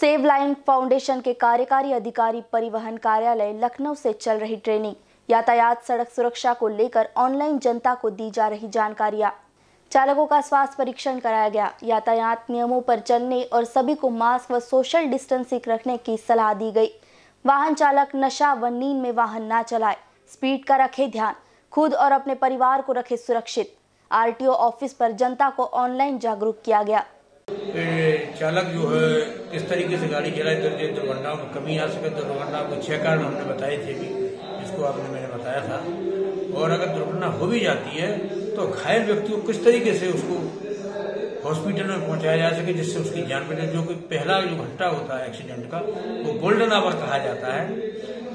Save line foundation के कार्यकारी अधिकारी परिवहन कार्यालय लखनऊ से चल रही ट्रेनिंग। यातायात, सड़क सुरक्षा को लेकर ऑनलाइन जनता को दी जा रही जानकारियाँ। चालकों का स्वास्थ्य परीक्षण कराया गया। यातायात नियमों पर चलने और सभी को मास्क व सोशल डिस्टेंसिंग रखने की सलाह दी गई। वाहन चालक नशा व नींद में वाहन ना चलाए। स्पीड का रखे ध्यान। खुद और अपने परिवार को रखे सुरक्षित। आरटीओ ऑफ़िस पर जनता को ऑनलाइन जागरूक किया गया। चालक जो है, किस तरीके से गाड़ी चलाए तो दुर्घटनाओं में कमी आ सके दुर्घटना को छह कारण हमने बताए थे भी, जिसको आपने मैंने बताया था। और अगर दुर्घटना हो भी जाती है तो घायल व्यक्ति को किस तरीके से उसको हॉस्पिटल में पहुँचाया जा सके, जिससे उसकी जान बचे? जो कि पहला जो घंटा होता है एक्सीडेंट का, वो गोल्डन आवर कहा जाता है।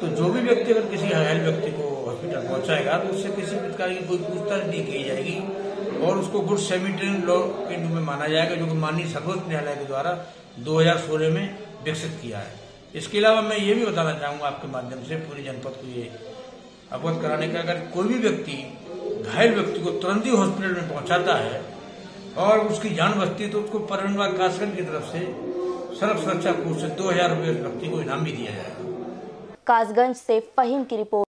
तो जो भी व्यक्ति, अगर किसी घायल व्यक्ति को हॉस्पिटल पहुंचाएगा तो उससे किसी प्रकार की कोई पूछताछ नहीं की जाएगी। और उसको गुड सेमिटेरियन लॉ के रूप में माना जाएगा, जो कि माननीय सर्वोच्च न्यायालय के द्वारा 2016 में विकसित किया है। इसके अलावा मैं ये भी बताना चाहूँगा आपके माध्यम से, पूरी जनपद को ये अवगत कराने का, अगर कोई भी व्यक्ति, घायल व्यक्ति को तुरंत ही हॉस्पिटल में पहुंचाता है और उसकी जान बचती है तो उसको विभाग कासगंज की तरफ़ से सड़क सुरक्षा कोष से दो हज़ार रुपये व्यक्ति को इनाम भी दिया जाएगा। कासगंज से फहीम की रिपोर्ट।